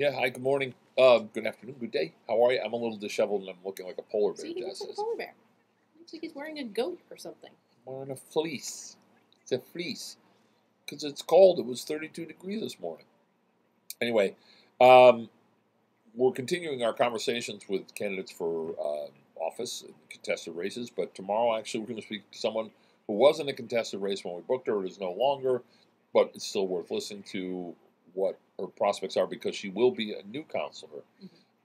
Yeah, hi, good morning. Uh, good afternoon, good day. How are you? I'm a little disheveled and I'm looking like a polar bear, See, he looks like a polar bear. Looks like he's wearing a goat or something. Wearing a fleece. It's a fleece. Because it's cold. It was 32 degrees this morning. Anyway, um, we're continuing our conversations with candidates for uh, office contested races, but tomorrow actually we're going to speak to someone who was in a contested race when we booked her. It is no longer, but it's still worth listening to what her prospects are because she will be a new councilor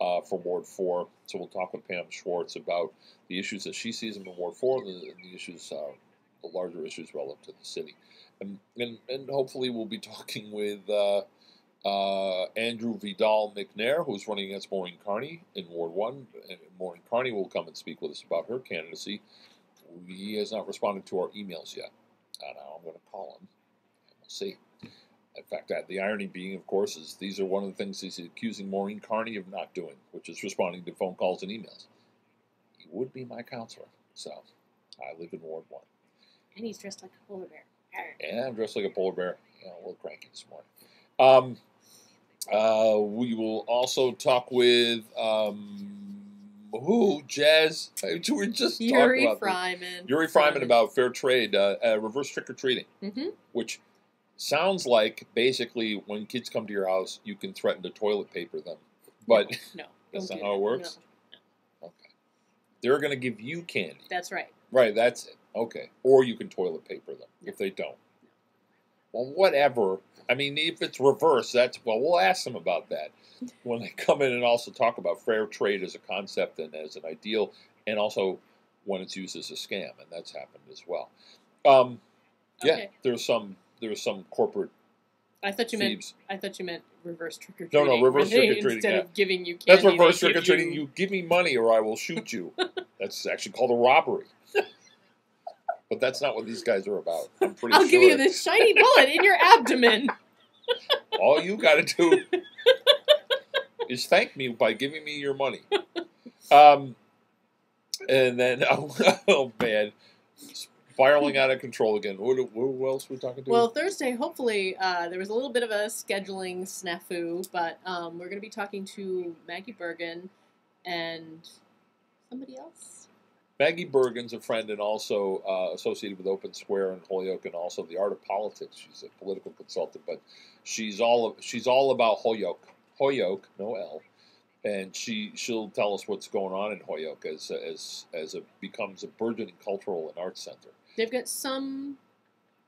uh, for Ward 4. So we'll talk with Pam Schwartz about the issues that she sees in Ward 4 and the, the issues, uh, the larger issues relative to the city. And, and, and hopefully we'll be talking with uh, uh, Andrew Vidal McNair, who's running against Maureen Carney in Ward 1. And Maureen Carney will come and speak with us about her candidacy. He has not responded to our emails yet. And I'm going to call him. And we'll see. In fact, that the irony being, of course, is these are one of the things he's accusing Maureen Carney of not doing, which is responding to phone calls and emails. He would be my councilor. So I live in Ward 1. And he's dressed like a polar bear. And I'm dressed like a polar bear. You know, a little cranky this morning. Um, uh, we will also talk with um, who? Jaz. We were just talking Yuri about this. Fryman. Yuri Fryman about fair trade, uh, uh, reverse trick or treating, hmm which sounds like basically when kids come to your house, you can threaten to toilet paper them. But No. That's don't not how it works? No, okay, they're going to give you candy. that's right. Right, that's it. Okay. Or you can toilet paper them if they don't. Well, whatever. I mean, if it's reverse, that's, well, we'll ask them about that when they come in and also talk about fair trade as a concept and as an ideal, and also when it's used as a scam, and that's happened as well. Um, yeah, there's some there's some corporate I thought you meant. I thought you meant reverse trick or No, treating. no, no, reverse trick-or-treating, Instead yeah. of giving you candy, That's reverse trick or treating. You give me money or I will shoot you. that's actually called a robbery. but that's not what these guys are about. I'm pretty I'll sure. give you this shiny bullet in your abdomen. All you got to do is thank me by giving me your money. Um, and then, oh, oh man, spiraling out of control again. Who, who else we talking to? Well, Thursday, hopefully, uh, there was a little bit of a scheduling snafu, but um, we're going to be talking to Maggie Bergen and somebody else. Maggie Bergen's a friend and also uh, associated with Open Square in Holyoke and also the Art of Politics. She's a political consultant, but she's all she's all about Holyoke. Holyoke, no L, and she she'll tell us what's going on in Holyoke as as as it becomes a burgeoning cultural and arts center. They've got some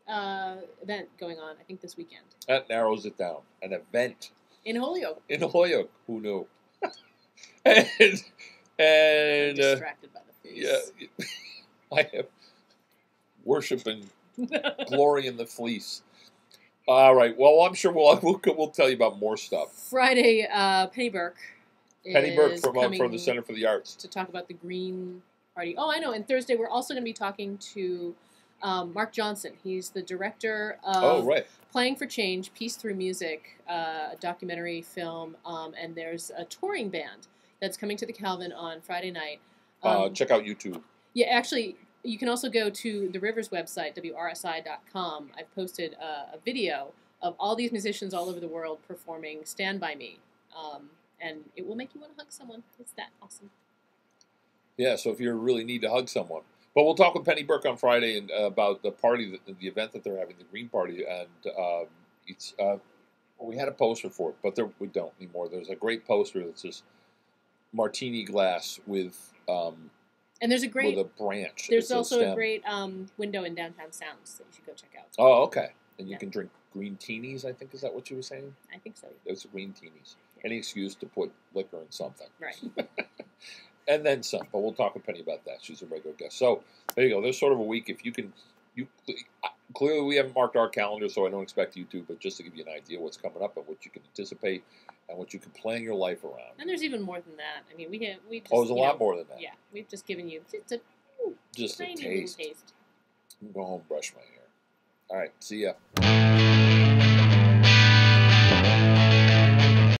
uh, event going on, I think, this weekend That narrows it down. An event in Holyoke. in Holyoke. Who knew? and and uh, distracted by the face. yeah, I have worshiping glory in the fleece. All right. Well, I'm sure we'll we'll, we'll tell you about more stuff. Friday, uh, Penny Burke. Penny Burke from uh, from the Center for the Arts. to talk about the Green Party. Oh, I know. And Thursday, we're also going to be talking to um, Mark Johnson. He's the director of Oh, right. Playing for Change, Peace Through Music, uh, a documentary film, um, and there's a touring band that's coming to the Calvin on Friday night. Uh, Um, check out YouTube. yeah, actually, you can also go to the Rivers website, WRSI.com. I've posted a, a video of all these musicians all over the world performing Stand By Me. Um, and it will make you want to hug someone. It's that awesome. Yeah. So if you really need to hug someone, but we'll talk with Penny Burke on Friday and uh, about the party, that, the event that they're having, the Green Party, and um, it's. Uh, we had a poster for it, but there, we don't anymore. There's a great poster that's just martini glass with um, And there's a great with a branch. There's a also a stem. great um, window in downtown Sounds that you should go check out. Oh, okay. And you Yeah. can drink green teenies. I think is that what you were saying? I think so. Those are green teenies. Any excuse to put liquor in something, Right. and then some. But we'll talk with Penny about that. She's a regular guest. So there you go. There's sort of a week. If you can, you clearly we haven't marked our calendar, so I don't expect you to. But just to give you an idea what's coming up and what you can anticipate and what you can plan your life around. And there's even more than that. I mean, we have we just Oh, there's a lot know, more than that. Yeah, we've just given you just a Just a taste. taste. I'm gonna go home, brush my hair. All right. See ya.